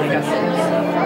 literally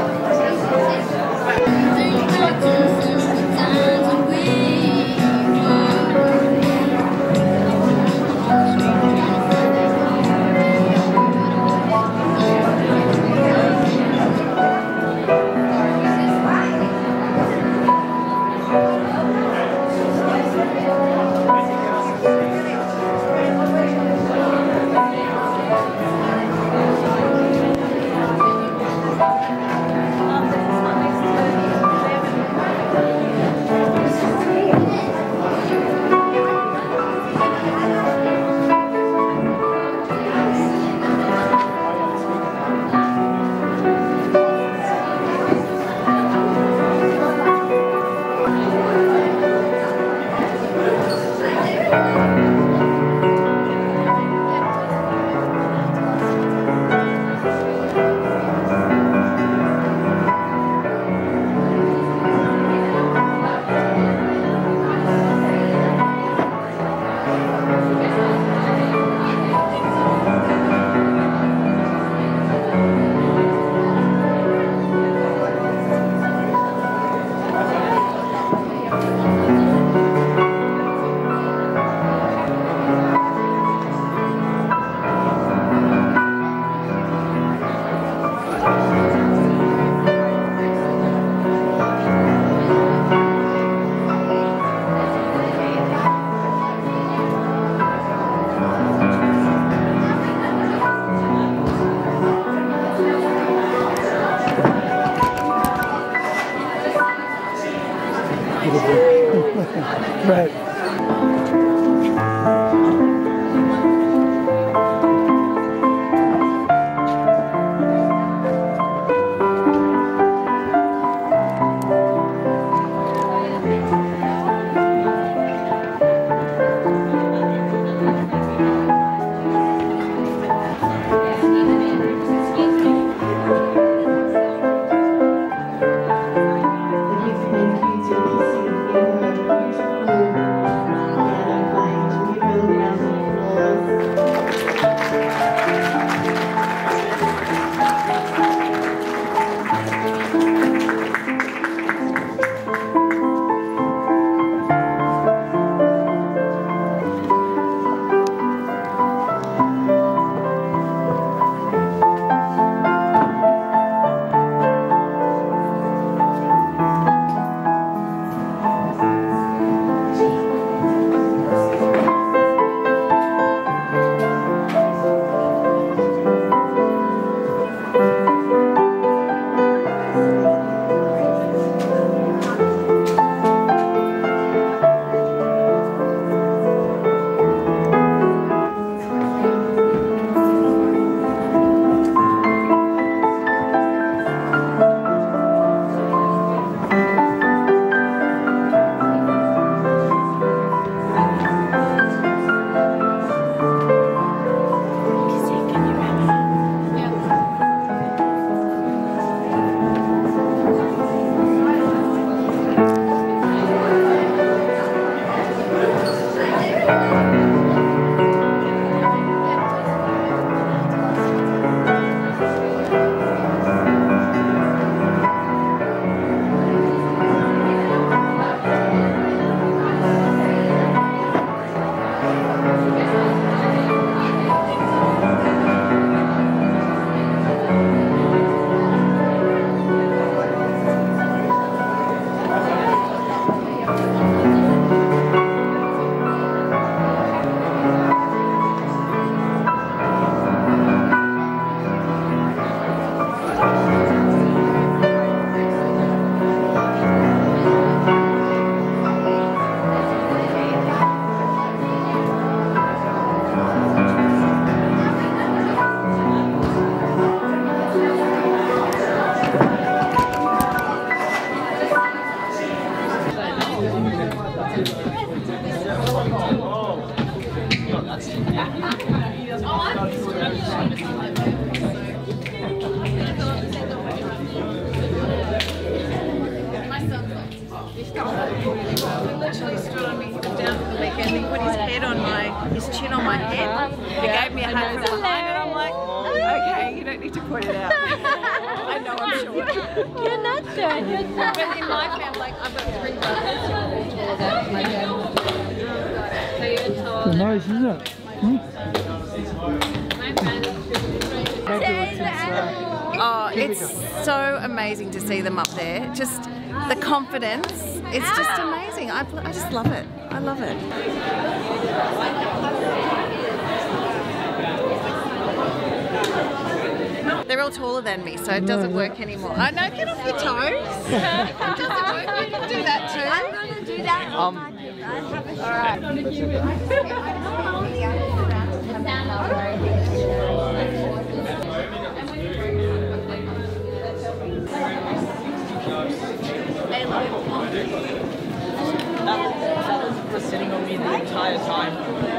confidence. It's just amazing. I, I just love it. I love it. They're all taller than me, so it doesn't work anymore. I know, get off your toes. it doesn't work. You do that too. I'm going to do that. Um, all right. That was, that was sitting on me the entire time.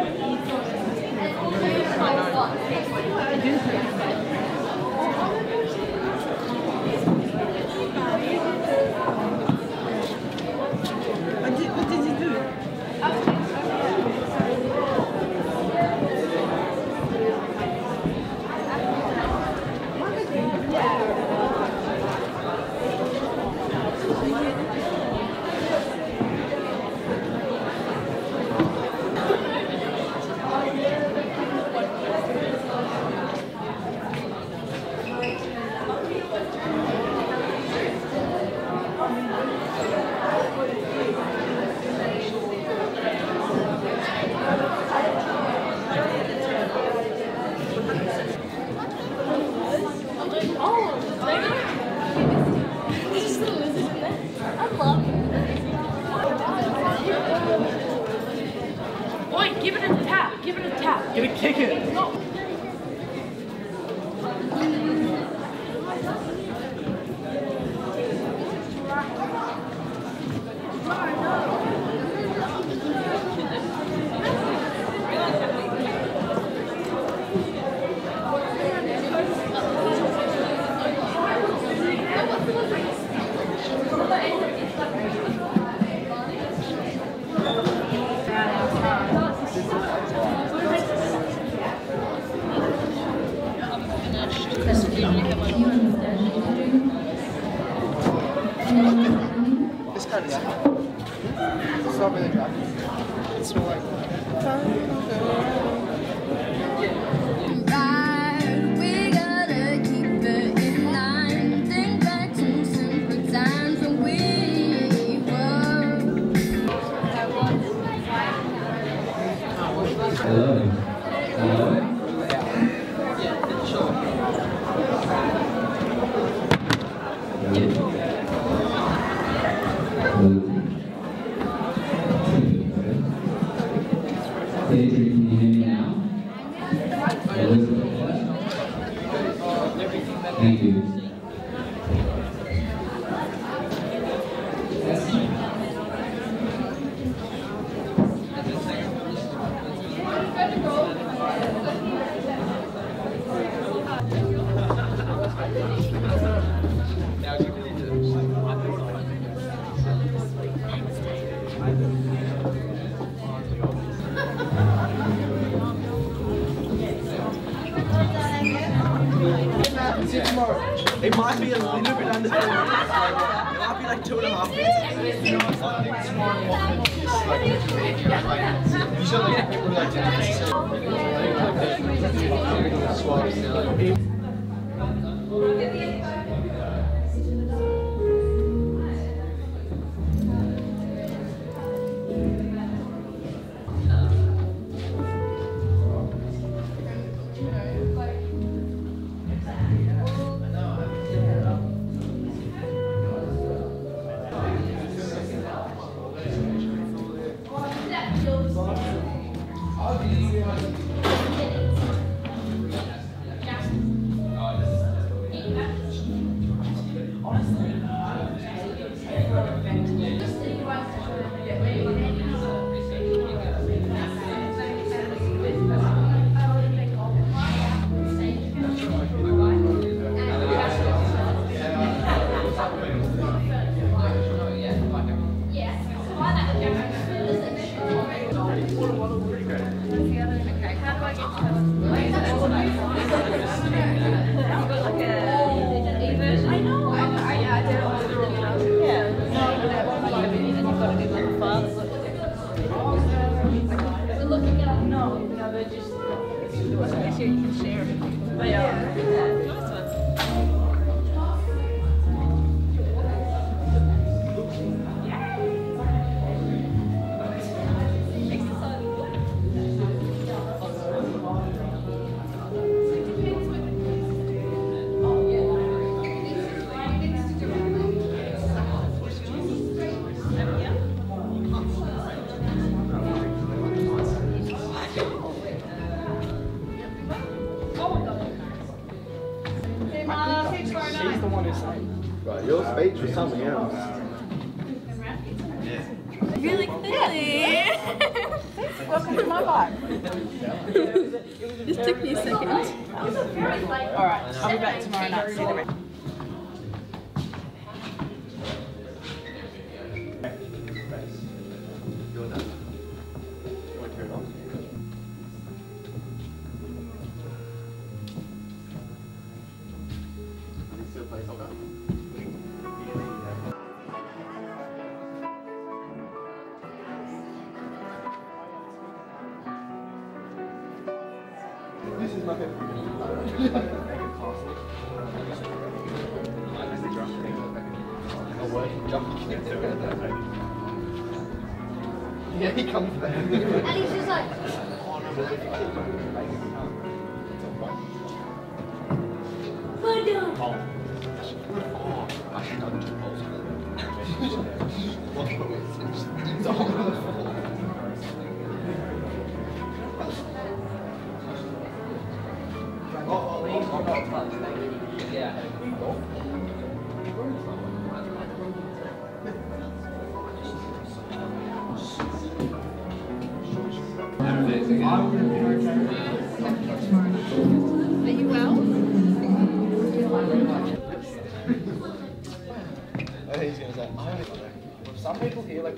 Some people here like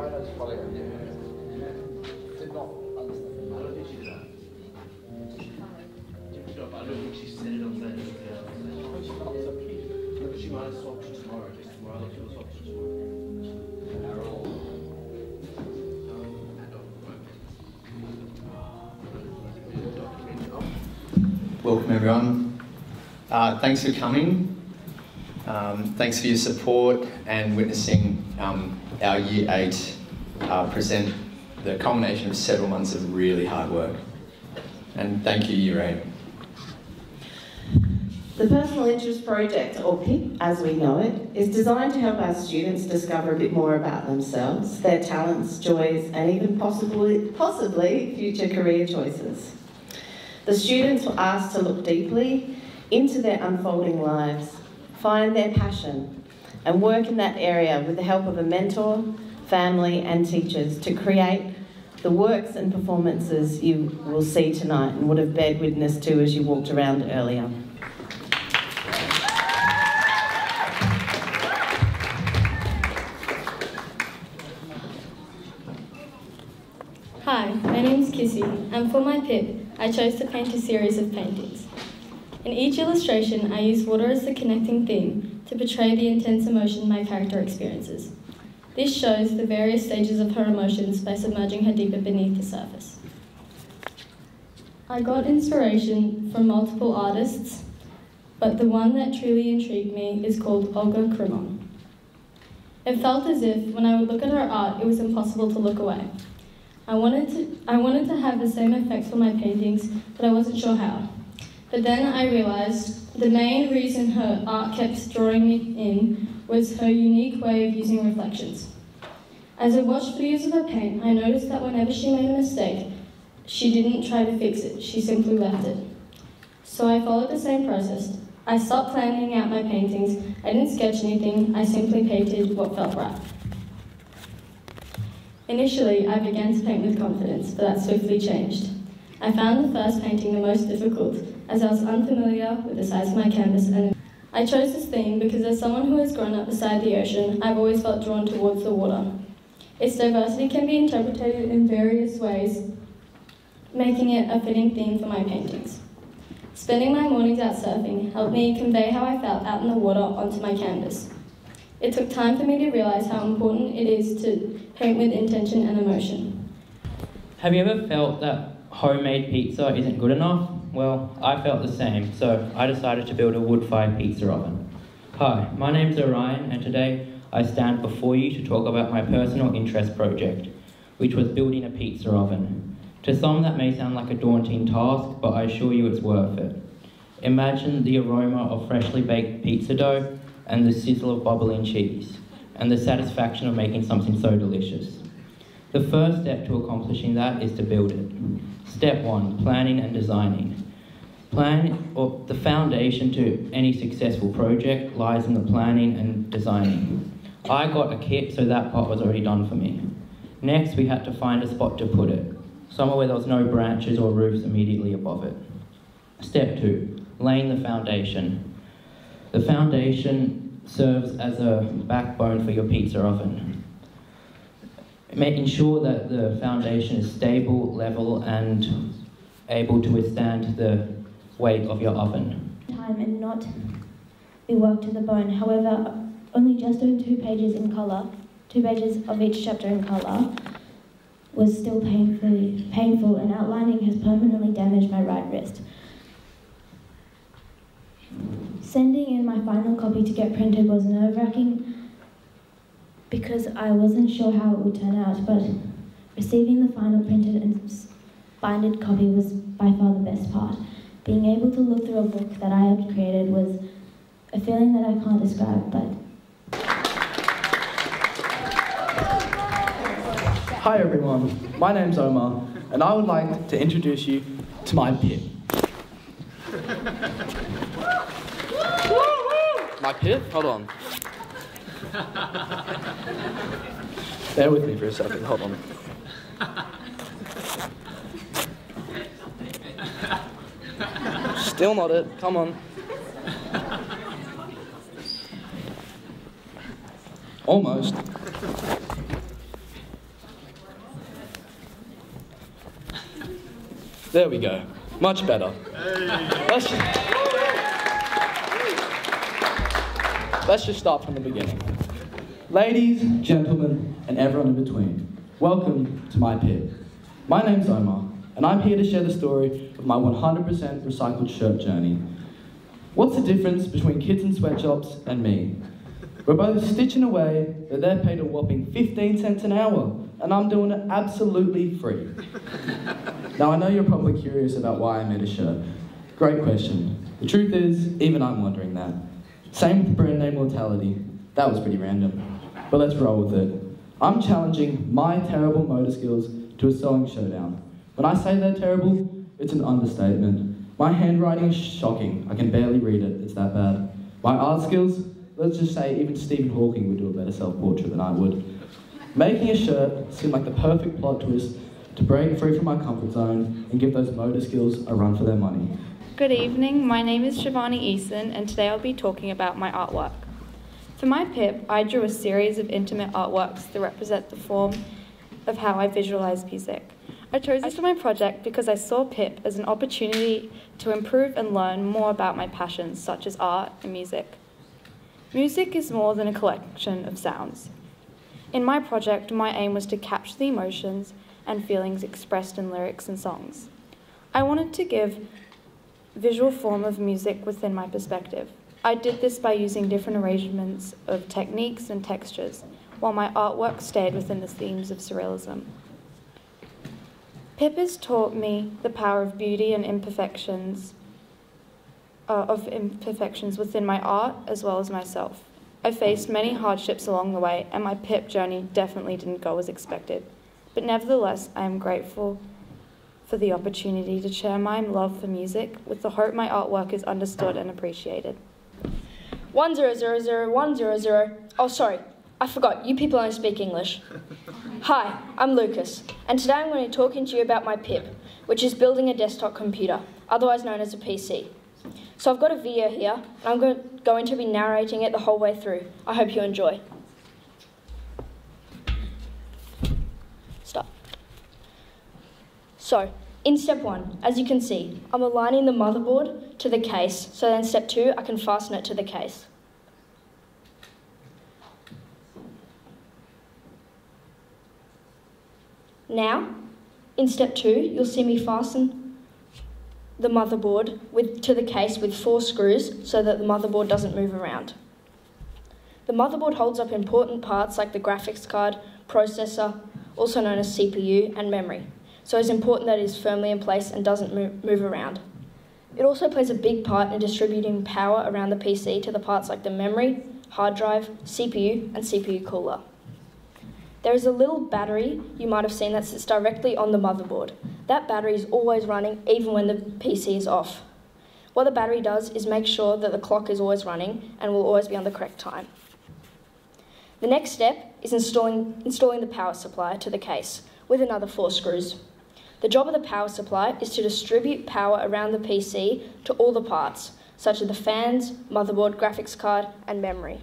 Rhinos follow. Did not understand. I don't think she that. I said it on but she might have swapped to tomorrow, tomorrow, she was swapped to tomorrow. Uh, thanks for coming. Um, thanks for your support and witnessing um, our Year 8 uh, present the culmination of several months of really hard work. And thank you, Year 8. The Personal Interest Project, or PIP as we know it, is designed to help our students discover a bit more about themselves, their talents, joys, and even possibly, possibly future career choices. The students were asked to look deeply into their unfolding lives, find their passion, and work in that area with the help of a mentor, family, and teachers to create the works and performances you will see tonight and would have bared witness to as you walked around earlier. Hi, my name is Kissy, and for my PIP, I chose to paint a series of paintings. In each illustration, I use water as the connecting theme to portray the intense emotion my character experiences. This shows the various stages of her emotions by submerging her deeper beneath the surface. I got inspiration from multiple artists, but the one that truly intrigued me is called Olga Krimon. It felt as if, when I would look at her art, it was impossible to look away. I wanted to, I wanted to have the same effect for my paintings, but I wasn't sure how. But then I realized the main reason her art kept drawing me in was her unique way of using reflections. As I watched videos of her paint, I noticed that whenever she made a mistake, she didn't try to fix it, she simply left it. So I followed the same process. I stopped planning out my paintings, I didn't sketch anything, I simply painted what felt right. Initially, I began to paint with confidence, but that swiftly changed. I found the first painting the most difficult, as I was unfamiliar with the size of my canvas and I chose this theme because as someone who has grown up beside the ocean, I've always felt drawn towards the water. Its diversity can be interpreted in various ways, making it a fitting theme for my paintings. Spending my mornings out surfing helped me convey how I felt out in the water onto my canvas. It took time for me to realise how important it is to paint with intention and emotion. Have you ever felt that homemade pizza isn't good enough? Well, I felt the same, so I decided to build a wood fired pizza oven. Hi, my name's Orion, and today I stand before you to talk about my personal interest project, which was building a pizza oven. To some, that may sound like a daunting task, but I assure you it's worth it. Imagine the aroma of freshly baked pizza dough and the sizzle of bubbling cheese, and the satisfaction of making something so delicious. The first step to accomplishing that is to build it. Step one planning and designing. Plan or the foundation to any successful project lies in the planning and designing. I got a kit, so that part was already done for me. Next, we had to find a spot to put it, somewhere where there was no branches or roofs immediately above it. Step two laying the foundation. The foundation serves as a backbone for your pizza oven. Making sure that the foundation is stable, level, and able to withstand the weight of your oven. time and not be worked to the bone. However, only just doing two pages in colour, two pages of each chapter in colour, was still painfully painful, and outlining has permanently damaged my right wrist. Sending in my final copy to get printed was nerve wracking because I wasn't sure how it would turn out, but receiving the final printed and s- binded copy was by far the best part. Being able to look through a book that I had created was a feeling that I can't describe, but Hi everyone, my name's Omar, and I would like to introduce you to my pip. My pip? Hold on. Bear with me for a second, hold on. Still not it, come on. Almost. There we go. Much better. Let's just, let's just start from the beginning. Ladies, gentlemen, and everyone in between, welcome to my pit. My name's Omar, and I'm here to share the story of my 100% recycled shirt journey. What's the difference between kids in sweatshops and me? We're both stitching away, but they're paid a whopping 15 cents an hour, and I'm doing it absolutely free. Now, I know you're probably curious about why I made a shirt. Great question. The truth is, even I'm wondering that. Same with brand name Mortality. That was pretty random. But let's roll with it. I'm challenging my terrible motor skills to a sewing showdown. When I say they're terrible, it's an understatement. My handwriting is shocking. I can barely read it. It's that bad. My art skills, let's just say even Stephen Hawking would do a better self-portrait than I would. Making a shirt seemed like the perfect plot twist to break free from my comfort zone and give those motor skills a run for their money. Good evening, my name is Shivani Eason and today I'll be talking about my artwork. For my PIP, I drew a series of intimate artworks that represent the form of how I visualize music. I chose this for my project because I saw PIP as an opportunity to improve and learn more about my passions such as art and music. Music is more than a collection of sounds. In my project, my aim was to capture the emotions and feelings expressed in lyrics and songs. I wanted to give visual form of music within my perspective. I did this by using different arrangements of techniques and textures, while my artwork stayed within the themes of surrealism. Pip has taught me the power of beauty and imperfections, uh, of imperfections within my art as well as myself. I faced many hardships along the way, and my Pip journey definitely didn't go as expected. But nevertheless, I am grateful for the opportunity to share my love for music with the hope my artwork is understood and appreciated. One zero zero zero one zero zero. Oh, sorry, I forgot. You people only speak English. Hi, I'm Lucas, and today I'm going to be talking to you about my PIP, which is building a desktop computer, otherwise known as a PC. So I've got a video here, and I'm going to be narrating it the whole way through. I hope you enjoy. Stop. So, In step one, as you can see, I'm aligning the motherboard to the case, so then step two, I can fasten it to the case. Now, in step two, you'll see me fasten the motherboard with, to the case with four screws so that the motherboard doesn't move around. The motherboard holds up important parts like the graphics card, processor, also known as CPU, and memory, so it's important that it is firmly in place and doesn't move, around. It also plays a big part in distributing power around the PC to the parts like the memory, hard drive, CPU, and CPU cooler. There is a little battery you might have seen that sits directly on the motherboard. That battery is always running even when the PC is off. What the battery does is make sure that the clock is always running and will always be on the correct time. The next step is installing, installing the power supply to the case with another four screws. The job of the power supply is to distribute power around the PC to all the parts, such as the fans, motherboard, graphics card, and memory.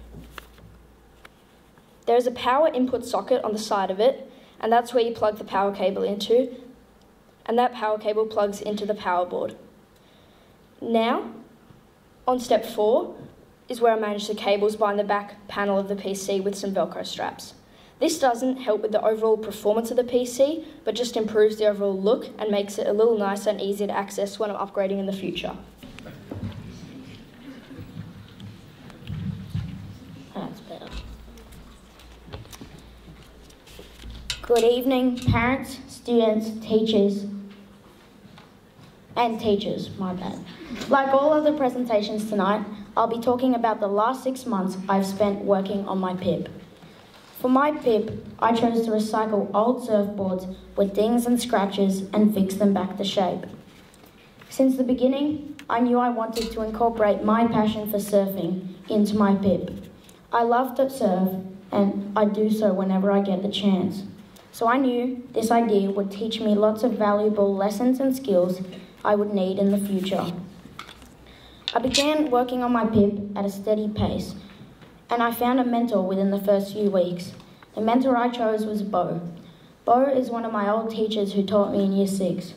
There is a power input socket on the side of it, and that's where you plug the power cable into, and that power cable plugs into the power board. Now, on step four, is where I manage the cables behind the back panel of the PC with some Velcro straps. This doesn't help with the overall performance of the PC, but just improves the overall look and makes it a little nicer and easier to access when I'm upgrading in the future. That's better. Good evening, parents, students, teachers, and teachers, my bad. Like all other presentations tonight, I'll be talking about the last six months I've spent working on my PIP. For my PIP, I chose to recycle old surfboards with dings and scratches and fix them back to shape. Since the beginning, I knew I wanted to incorporate my passion for surfing into my PIP. I love to surf, and I do so whenever I get the chance. So I knew this idea would teach me lots of valuable lessons and skills I would need in the future. I began working on my PIP at a steady pace, and I found a mentor within the first few weeks. The mentor I chose was Bo. Bo is one of my old teachers who taught me in Year 6.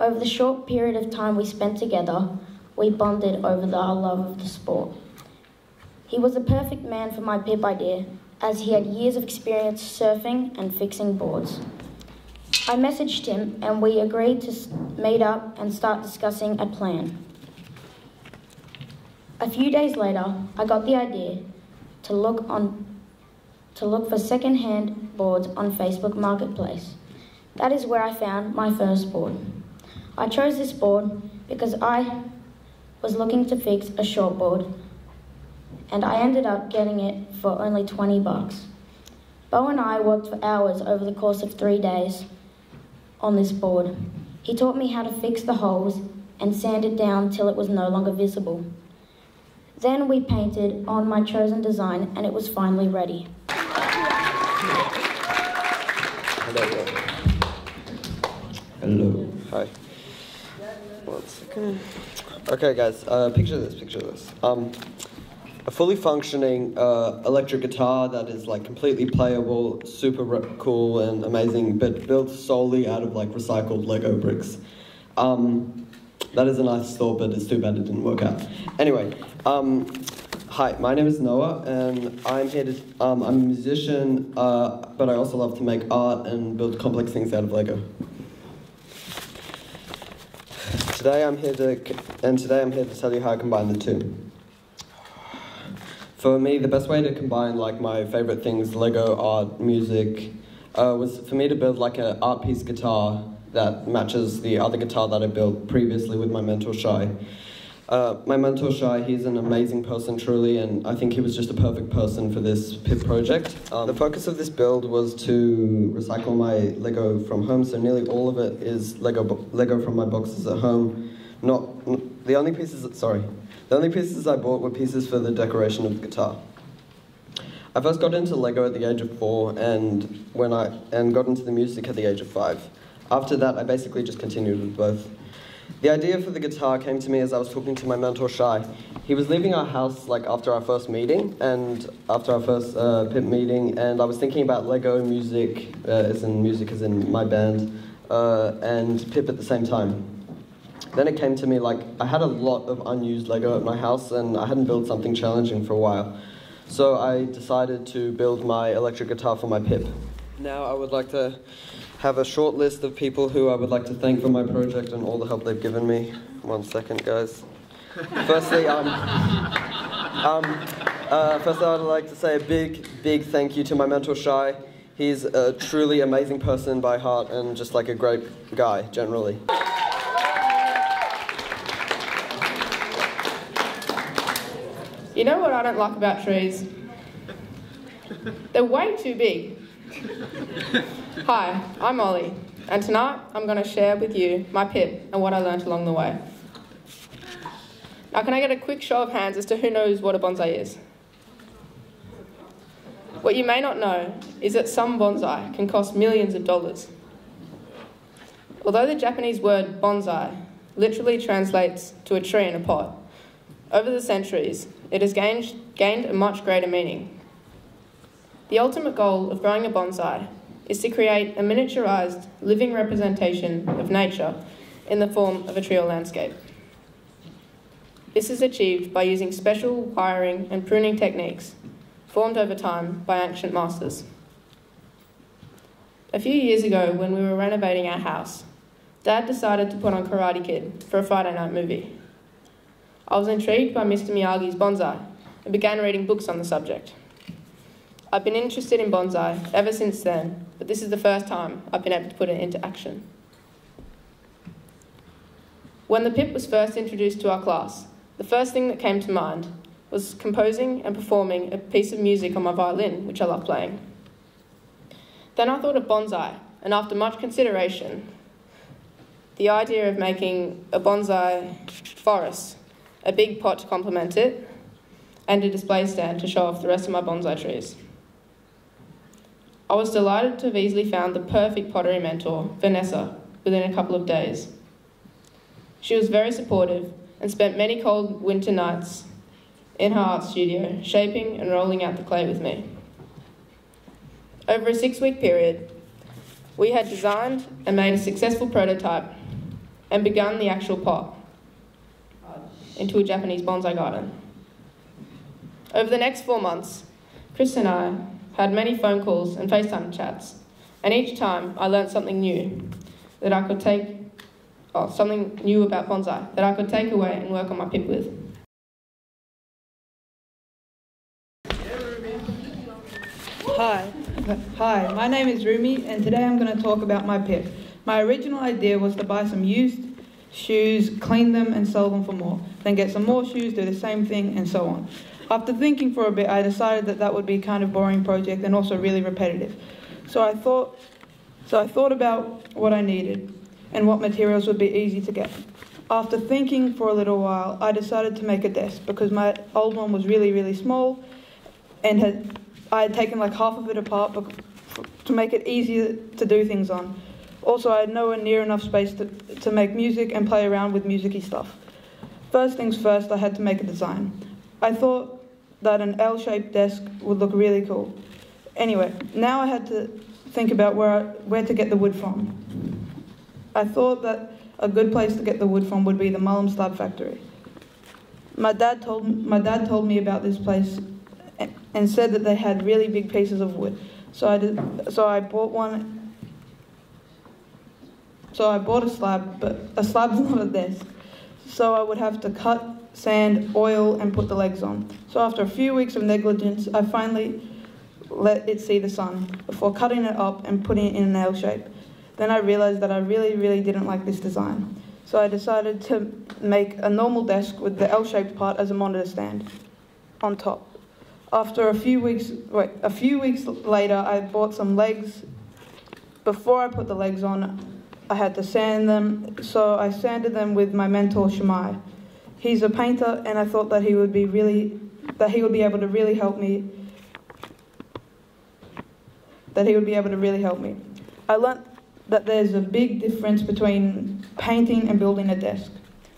Over the short period of time we spent together, we bonded over the, our love of the sport. He was the perfect man for my PIP idea, as he had years of experience surfing and fixing boards. I messaged him and we agreed to meet up and start discussing a plan. A few days later, I got the idea to look on to look for second-hand boards on Facebook Marketplace. That is where I found my first board. I chose this board because I was looking to fix a short board and I ended up getting it for only 20 bucks. Bo and I worked for hours over the course of three days on this board. He taught me how to fix the holes and sand it down till it was no longer visible. Then we painted on my chosen design and it was finally ready. Hello. Hello. Hi. One second. Okay, guys. Uh, picture this. Picture this. Um, a fully functioning uh, electric guitar that is like completely playable, super re- cool and amazing, but built solely out of like recycled Lego bricks. Um, that is a nice thought, but it's too bad it didn't work out. Anyway, um, hi, my name is Noah, and I'm here to. Um, I'm a musician, uh, but I also love to make art and build complex things out of Lego. Today I'm here to, and today I'm here to tell you how I combine the two. For me, the best way to combine like my favorite things, Lego, art, music, uh, was for me to build like an art piece guitar that matches the other guitar that I built previously with my mentor Shai. Uh, my mentor Shai, he's an amazing person truly, and I think he was just a perfect person for this PIP project. Um, the focus of this build was to recycle my Lego from home, so nearly all of it is Lego Lego from my boxes at home. Not the only pieces. Sorry, the only pieces I bought were pieces for the decoration of the guitar. I first got into Lego at the age of four, and when I and got into the music at the age of five. After that, I basically just continued with both. The idea for the guitar came to me as I was talking to my mentor Shai. He was leaving our house like after our first meeting and after our first uh, PIP meeting, and I was thinking about Lego music, uh, as in music as in my band, uh, and Pip at the same time. Then it came to me like I had a lot of unused Lego at my house and I hadn't built something challenging for a while. So I decided to build my electric guitar for my Pip. Now I would like to have a short list of people who I would like to thank for my project and all the help they've given me. One second, guys. Firstly, um, um, uh, firstly, I'd like to say a big, big thank you to my mentor, Shai. He's a truly amazing person by heart and just like a great guy, generally. You know what I don't like about trees? They're way too big. Hi, I'm Ollie, and tonight I'm going to share with you my pip and what I learned along the way. Now, can I get a quick show of hands as to who knows what a bonsai is? What you may not know is that some bonsai can cost millions of dollars. Although the Japanese word bonsai literally translates to a tree in a pot, over the centuries it has gained, gained a much greater meaning. The ultimate goal of growing a bonsai is to create a miniaturized living representation of nature in the form of a tree or landscape. This is achieved by using special wiring and pruning techniques formed over time by ancient masters. A few years ago, when we were renovating our house, Dad decided to put on Karate Kid for a Friday night movie. I was intrigued by Mr. Miyagi's bonsai and began reading books on the subject. I've been interested in bonsai ever since then, but this is the first time I've been able to put it into action. When the pip was first introduced to our class, the first thing that came to mind was composing and performing a piece of music on my violin, which I love playing. Then I thought of bonsai, and after much consideration, the idea of making a bonsai forest, a big pot to complement it, and a display stand to show off the rest of my bonsai trees. I was delighted to have easily found the perfect pottery mentor, Vanessa, within a couple of days. She was very supportive and spent many cold winter nights in her art studio, shaping and rolling out the clay with me. Over a six week period, we had designed and made a successful prototype and begun the actual pot into a Japanese bonsai garden. Over the next four months, Chris and I had many phone calls and FaceTime chats, and each time I learned something new that I could take, oh, something new about bonsai that I could take away and work on my pip with. Hi, hi. My name is Rumi, and today I'm going to talk about my pip. My original idea was to buy some used shoes, clean them, and sell them for more. Then get some more shoes, do the same thing, and so on. After thinking for a bit, I decided that that would be kind of boring project and also really repetitive. So I thought, so I thought about what I needed and what materials would be easy to get. After thinking for a little while, I decided to make a desk because my old one was really, really small, and had I had taken like half of it apart to make it easier to do things on. Also, I had nowhere near enough space to, to make music and play around with musicy stuff. First things first, I had to make a design. I thought that an L-shaped desk would look really cool. Anyway, now I had to think about where, where to get the wood from. I thought that a good place to get the wood from would be the Mullum Slab Factory. My dad told, my dad told me about this place and said that they had really big pieces of wood. So I, did, so I bought one. So I bought a slab, but a slab's not a desk. So I would have to cut, sand, oil, and put the legs on. So after a few weeks of negligence, I finally let it see the sun before cutting it up and putting it in an L shape. Then I realized that I really, really didn't like this design. So I decided to make a normal desk with the L-shaped part as a monitor stand on top. After a few weeks, wait, a few weeks later, I bought some legs. Before I put the legs on, I had to sand them, so I sanded them with my mentor Shamai. He's a painter, and I thought that he would be really, that he would be able to really help me. That he would be able to really help me. I learnt that there's a big difference between painting and building a desk,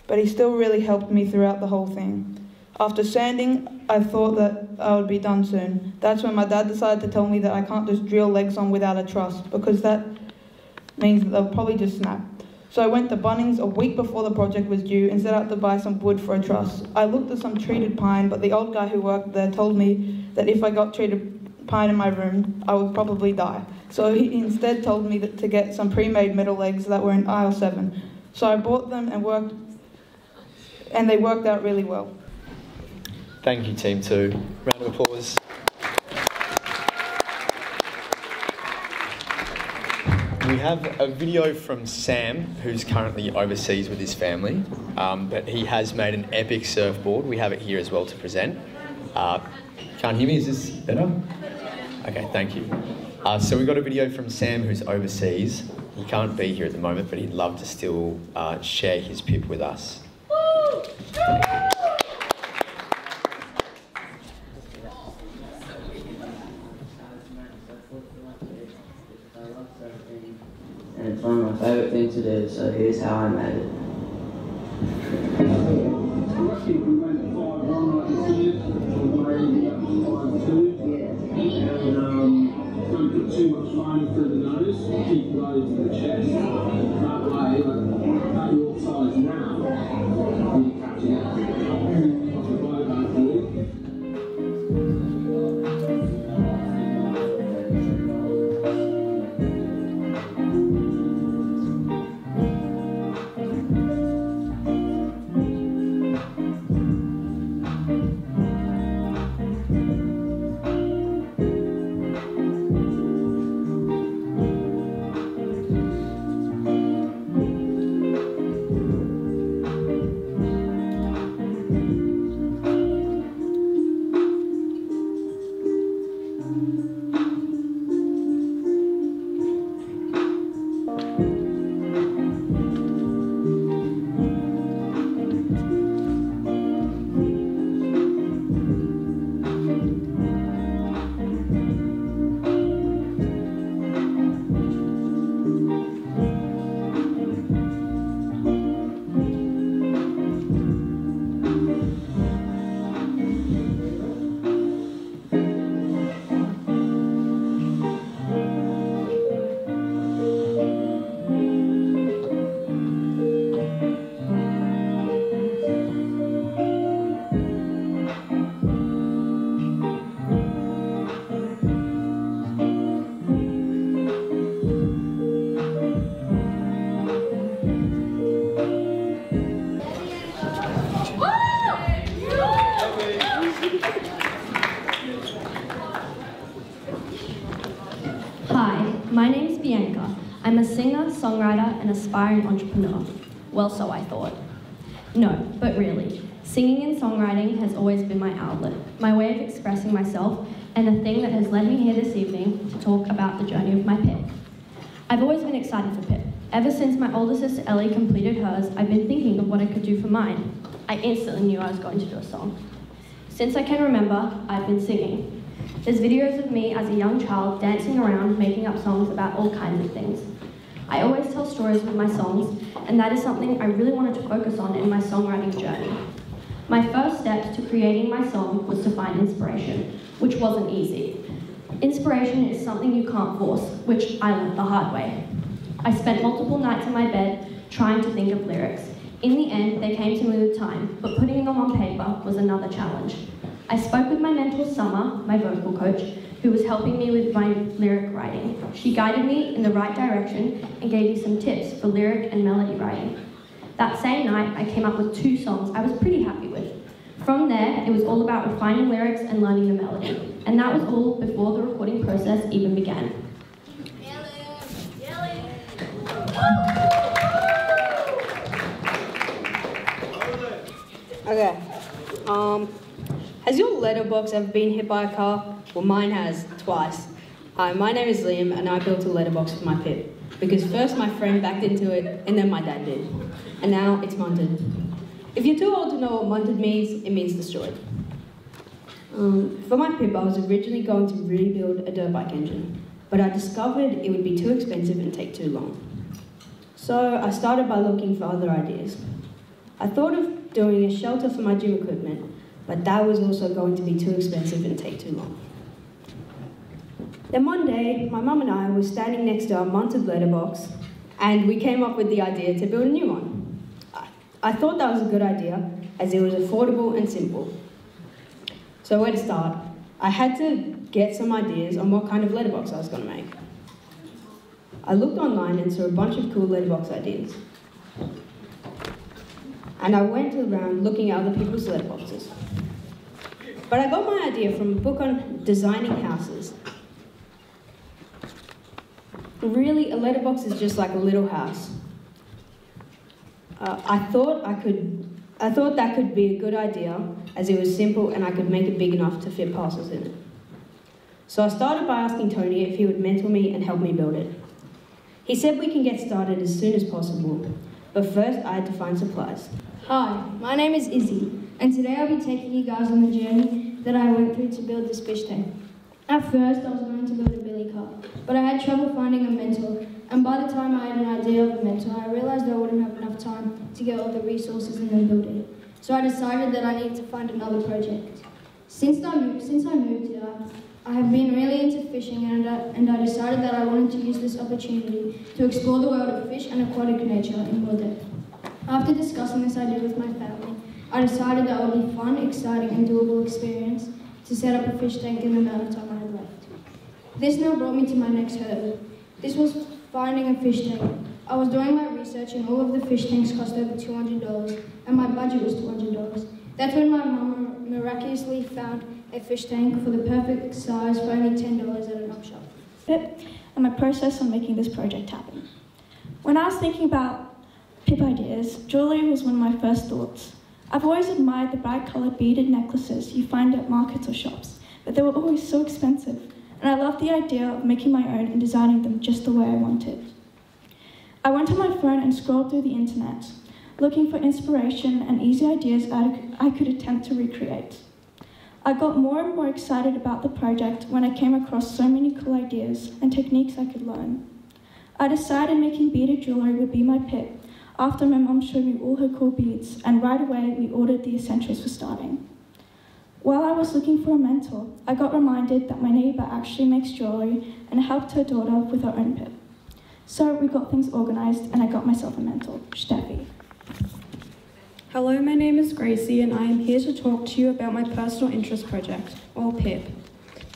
but he still really helped me throughout the whole thing. After sanding, I thought that I would be done soon. That's when my dad decided to tell me that I can't just drill legs on without a truss because that means that they'll probably just snap. So I went to Bunnings a week before the project was due and set out to buy some wood for a truss. I looked at some treated pine, but the old guy who worked there told me that if I got treated pine in my room, I would probably die. So he instead told me to get some pre-made metal legs that were in aisle seven. So I bought them and worked, and they worked out really well. Thank you, Team Two. Round of applause. We have a video from Sam, who's currently overseas with his family, um, but he has made an epic surfboard. We have it here as well to present. Uh, can't hear me? Is this better? Okay, thank you. Uh, so we've got a video from Sam, who's overseas. He can't be here at the moment, but he'd love to still uh, share his pip with us. and favourite things to do, so here's how I made it. Much line through the nose, keep low to the chest. That way, at your size now, aspiring entrepreneur. Well, so I thought. No, but really, singing and songwriting has always been my outlet, my way of expressing myself, and the thing that has led me here this evening to talk about the journey of my PIP. I've always been excited for PIP. Ever since my older sister Ellie completed hers, I've been thinking of what I could do for mine. I instantly knew I was going to do a song. Since I can remember, I've been singing. There's videos of me as a young child dancing around, making up songs about all kinds of things. I always tell stories with my songs, and that is something I really wanted to focus on in my songwriting journey. My first step to creating my song was to find inspiration, which wasn't easy. Inspiration is something you can't force, which I learned the hard way. I spent multiple nights in my bed trying to think of lyrics. In the end, they came to me with time, but putting them on paper was another challenge. I spoke with my mentor Summer, my vocal coach, who was helping me with my lyric writing. She guided me in the right direction and gave me some tips for lyric and melody writing. That same night, I came up with two songs I was pretty happy with. From there, it was all about refining lyrics and learning the melody. And that was all before the recording process even began. Okay. Um, has your letterbox ever been hit by a car? Well, mine has twice. Hi, my name is Liam, and I built a letterbox for my pip. Because first my friend backed into it, and then my dad did. And now it's munted. If you're too old to know what munted means, it means destroyed. Um, for my pip, I was originally going to rebuild a dirt bike engine, but I discovered it would be too expensive and take too long. So I started by looking for other ideas. I thought of doing a shelter for my gym equipment, but that was also going to be too expensive and take too long. Then one day, my mum and I were standing next to our munted letterbox, and we came up with the idea to build a new one. I, I thought that was a good idea as it was affordable and simple. So, where to start? I had to get some ideas on what kind of letterbox I was going to make. I looked online and saw a bunch of cool letterbox ideas. And I went around looking at other people's letterboxes. But I got my idea from a book on designing houses. Really, a letterbox is just like a little house. Uh, I thought I could, I thought that could be a good idea, as it was simple and I could make it big enough to fit parcels in it. So I started by asking Tony if he would mentor me and help me build it. He said we can get started as soon as possible, but first I had to find supplies. Hi, my name is Izzy, and today I'll be taking you guys on the journey that I went through to build this fish tank. At first, I was going to build a billy cart, but I had trouble finding a mentor, and by the time I had an idea of a mentor, I realised I wouldn't have enough time to get all the resources and then build it. So I decided that I needed to find another project. Since I moved, since I moved here, I have been really into fishing, and I, and I decided that I wanted to use this opportunity to explore the world of fish and aquatic nature in more depth. After discussing this idea with my family, I decided that it would be fun, exciting, and doable experience to set up a fish tank in the amount of time I had left. This now brought me to my next hurdle. This was finding a fish tank. I was doing my research, and all of the fish tanks cost over $200, and my budget was $200. That's when my mum miraculously found a fish tank for the perfect size for only $10 at an op shop. Pip and my process on making this project happen. When I was thinking about Pip ideas, jewellery was one of my first thoughts. I've always admired the bright coloured beaded necklaces you find at markets or shops, but they were always so expensive, and I loved the idea of making my own and designing them just the way I wanted. I went on my phone and scrolled through the internet, looking for inspiration and easy ideas I could attempt to recreate. I got more and more excited about the project when I came across so many cool ideas and techniques I could learn. I decided making beaded jewellery would be my pip after my mum showed me all her cool beads, and right away we ordered the essentials for starting. While I was looking for a mentor, I got reminded that my neighbour actually makes jewellery and helped her daughter with her own pip. So we got things organised and I got myself a mentor, Steffi. Hello, my name is Gracie and I am here to talk to you about my personal interest project, or PIP.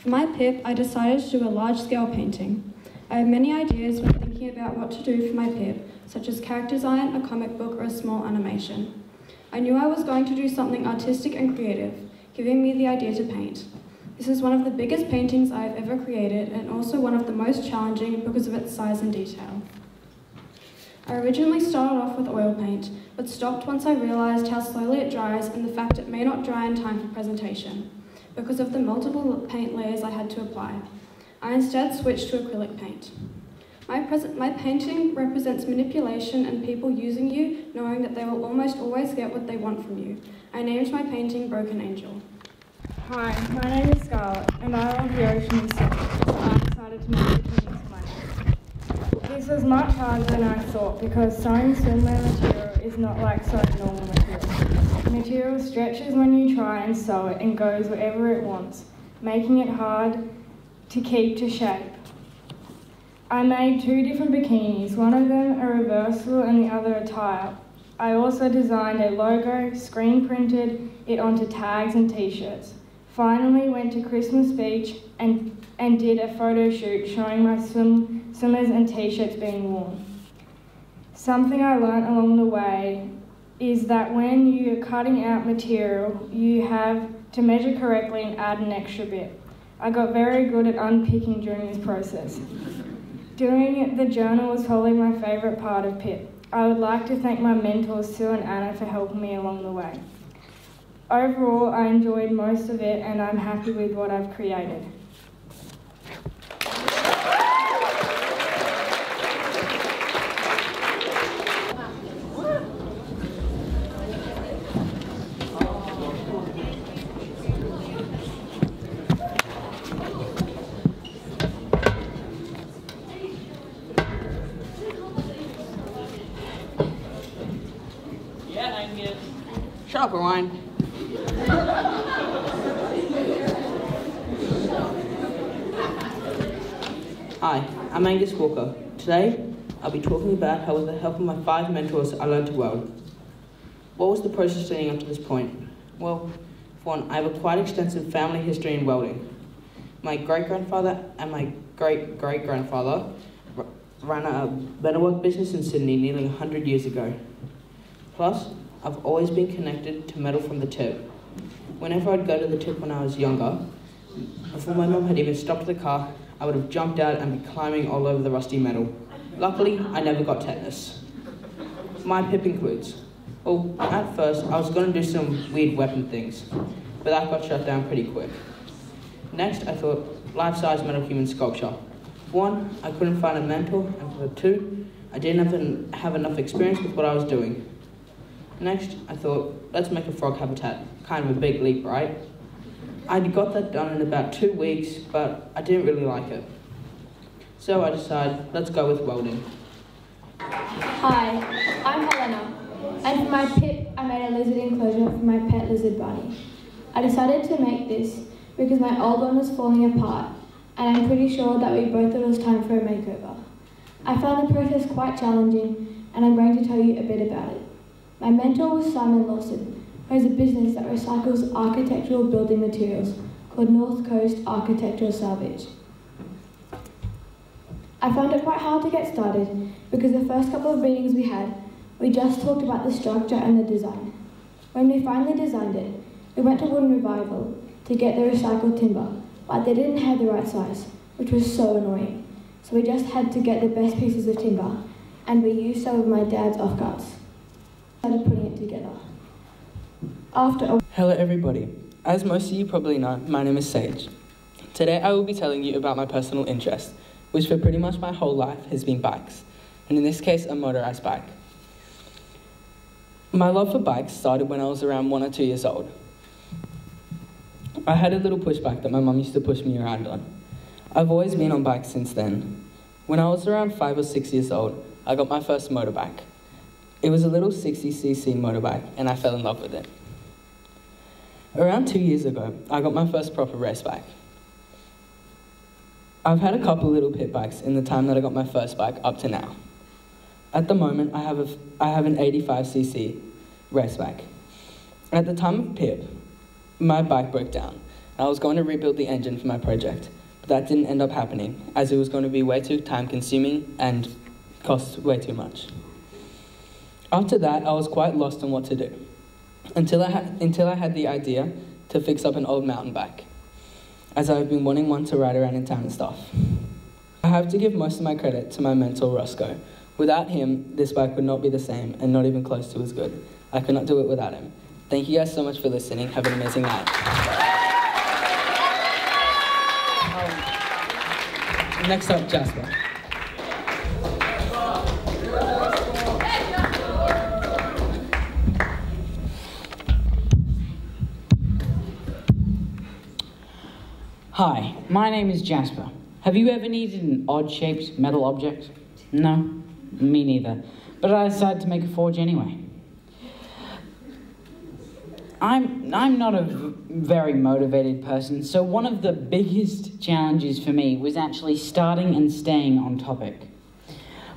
For my PIP, I decided to do a large scale painting. I have many ideas when thinking about what to do for my PIP, such as character design, a comic book, or a small animation. I knew I was going to do something artistic and creative, giving me the idea to paint. This is one of the biggest paintings I have ever created and also one of the most challenging because of its size and detail. I originally started off with oil paint, but stopped once I realised how slowly it dries and the fact it may not dry in time for presentation, because of the multiple paint layers I had to apply. I instead switched to acrylic paint. My, my, painting represents manipulation and people using you, knowing that they will almost always get what they want from you. I named my painting Broken Angel. Hi, my name is Scarlett, and I love the ocean and so I decided to make a Phoenix planet. This was much harder than I thought because sewing swimwear material is not like sewing normal material. Material stretches when you try and sew it and goes wherever it wants, making it hard to keep to shape. I made two different bikinis, one of them a reversal and the other a tie-up. I also designed a logo, screen printed it onto tags and t-shirts. Finally went to Christmas Beach and, and did a photo shoot showing my swim, swimmers and t-shirts being worn. Something I learned along the way is that when you're cutting out material, you have to measure correctly and add an extra bit. I got very good at unpicking during this process. Doing the journal was probably my favourite part of PIP. I would like to thank my mentors Sue and Anna for helping me along the way. Overall, I enjoyed most of it and I'm happy with what I've created. Orion. Hi, I'm Angus Walker. Today, I'll be talking about how, with the help of my five mentors, I learned to weld. What was the process leading up to this point? Well, for one, I have a quite extensive family history in welding. My great grandfather and my great great grandfather ran a metalwork business in Sydney nearly 100 years ago. Plus, I've always been connected to metal from the tip. Whenever I'd go to the tip when I was younger, before my mum had even stopped the car, I would have jumped out and be climbing all over the rusty metal. Luckily, I never got tetanus. My pip includes. Well, at first, I was going to do some weird weapon things, but that got shut down pretty quick. Next, I thought life-size metal human sculpture. One, I couldn't find a mentor, and for two, I didn't have, have enough experience with what I was doing. Next, I thought, let's make a frog habitat. Kind of a big leap, right? I got that done in about two weeks, but I didn't really like it. So I decided, let's go with welding. Hi, I'm Helena, and for my pip, I made a lizard enclosure for my pet lizard bunny. I decided to make this because my old one was falling apart, and I'm pretty sure that we both thought it was time for a makeover. I found the process quite challenging, and I'm going to tell you a bit about it. My mentor was Simon Lawson, who has a business that recycles architectural building materials called North Coast Architectural Salvage. I found it quite hard to get started because the first couple of meetings we had, we just talked about the structure and the design. When we finally designed it, we went to Wooden Revival to get the recycled timber, but they didn't have the right size, which was so annoying. So we just had to get the best pieces of timber, and we used some of my dad's offcuts. Putting it together. After a Hello, everybody. As most of you probably know, my name is Sage. Today, I will be telling you about my personal interest, which for pretty much my whole life has been bikes, and in this case, a motorized bike. My love for bikes started when I was around one or two years old. I had a little push bike that my mum used to push me around on. I've always been on bikes since then. When I was around five or six years old, I got my first motorbike. It was a little 60cc motorbike, and I fell in love with it. Around two years ago, I got my first proper race bike. I've had a couple little pit bikes in the time that I got my first bike up to now. At the moment, I have, a, I have an 85cc race bike. At the time of pip, my bike broke down. and I was going to rebuild the engine for my project, but that didn't end up happening as it was going to be way too time consuming and cost way too much. After that, I was quite lost on what to do until I, ha- until I had the idea to fix up an old mountain bike, as I've been wanting one to ride around in town and stuff. I have to give most of my credit to my mentor, Roscoe. Without him, this bike would not be the same and not even close to as good. I could not do it without him. Thank you guys so much for listening. Have an amazing night. Um, next up, Jasper. Hi, my name is Jasper. Have you ever needed an odd shaped metal object? No? Me neither. But I decided to make a forge anyway. I'm, I'm not a very motivated person, so one of the biggest challenges for me was actually starting and staying on topic.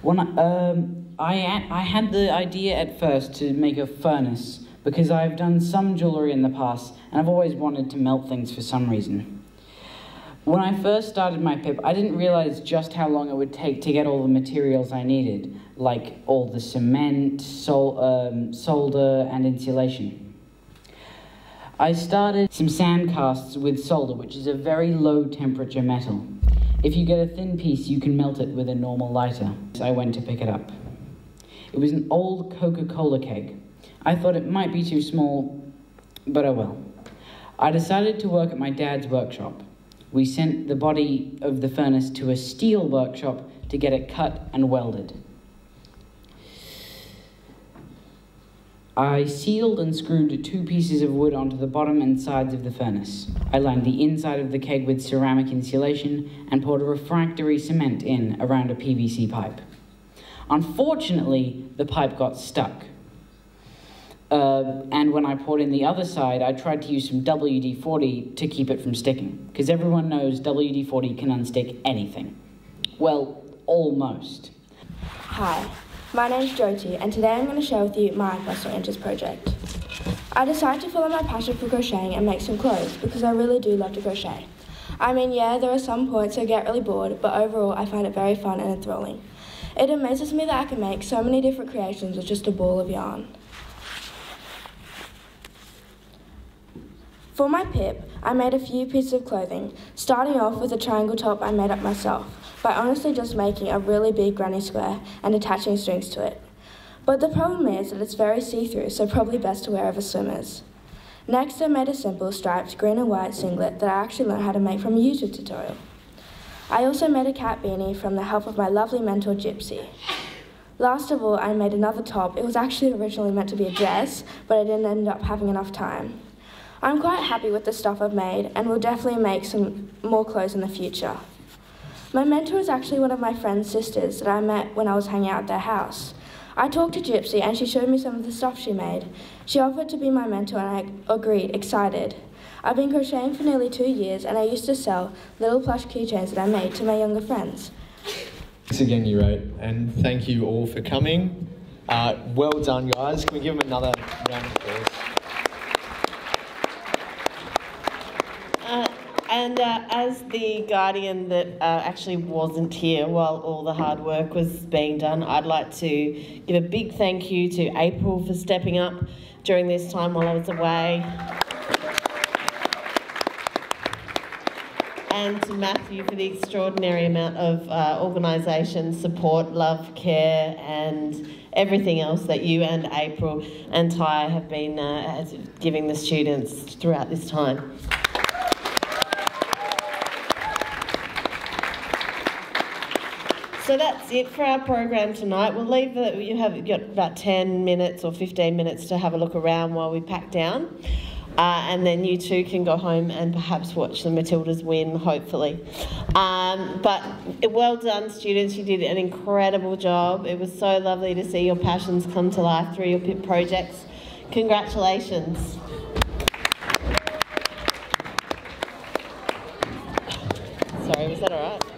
When I, um, I, I had the idea at first to make a furnace because I've done some jewellery in the past and I've always wanted to melt things for some reason. When I first started my pip, I didn't realize just how long it would take to get all the materials I needed, like all the cement, sol- um, solder, and insulation. I started some sand casts with solder, which is a very low temperature metal. If you get a thin piece, you can melt it with a normal lighter. So I went to pick it up. It was an old Coca Cola keg. I thought it might be too small, but oh well. I decided to work at my dad's workshop. We sent the body of the furnace to a steel workshop to get it cut and welded. I sealed and screwed two pieces of wood onto the bottom and sides of the furnace. I lined the inside of the keg with ceramic insulation and poured a refractory cement in around a PVC pipe. Unfortunately, the pipe got stuck. Uh, and when I poured in the other side, I tried to use some WD 40 to keep it from sticking, because everyone knows WD 40 can unstick anything. Well, almost. Hi, my name's Jyoti, and today I'm going to share with you my personal interest project. I decided to follow my passion for crocheting and make some clothes because I really do love to crochet. I mean, yeah, there are some points I get really bored, but overall I find it very fun and enthralling. It amazes me that I can make so many different creations with just a ball of yarn. For my pip, I made a few pieces of clothing, starting off with a triangle top I made up myself by honestly just making a really big granny square and attaching strings to it. But the problem is that it's very see-through, so probably best to wear over swimmers. Next, I made a simple striped green and white singlet that I actually learned how to make from a YouTube tutorial. I also made a cat beanie from the help of my lovely mentor Gypsy. Last of all, I made another top. It was actually originally meant to be a dress, but I didn't end up having enough time. I'm quite happy with the stuff I've made and will definitely make some more clothes in the future. My mentor is actually one of my friend's sisters that I met when I was hanging out at their house. I talked to Gypsy and she showed me some of the stuff she made. She offered to be my mentor and I agreed, excited. I've been crocheting for nearly two years and I used to sell little plush keychains that I made to my younger friends. Thanks again, you wrote, and thank you all for coming. Uh, well done, guys. Can we give them another round of applause? Uh, and uh, as the guardian that uh, actually wasn't here while all the hard work was being done, I'd like to give a big thank you to April for stepping up during this time while I was away. And to Matthew for the extraordinary amount of uh, organisation, support, love, care, and everything else that you and April and Ty have been uh, giving the students throughout this time. So that's it for our program tonight. We'll leave you have got about 10 minutes or 15 minutes to have a look around while we pack down. Uh, and then you two can go home and perhaps watch the Matildas win, hopefully. Um, but well done, students. You did an incredible job. It was so lovely to see your passions come to life through your projects. Congratulations. Sorry, was that all right?